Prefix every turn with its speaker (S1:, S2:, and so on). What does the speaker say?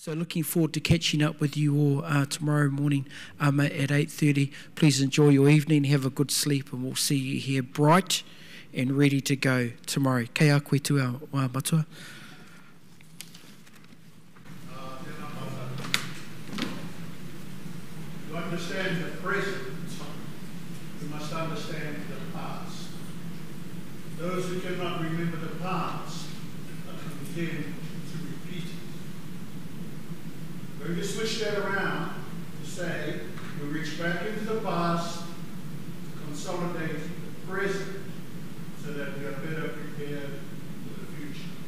S1: So looking forward to catching up with you all uh, tomorrow morning um, at 8.30. Please enjoy your evening, have a good sleep, and we'll see you here bright and ready to go tomorrow. Kei a koe tu a matua.
S2: understand the present, you must understand the past. Those who cannot remember the past We're going to switch that around to say we reach back into the past to consolidate the present so that we are better prepared for the future.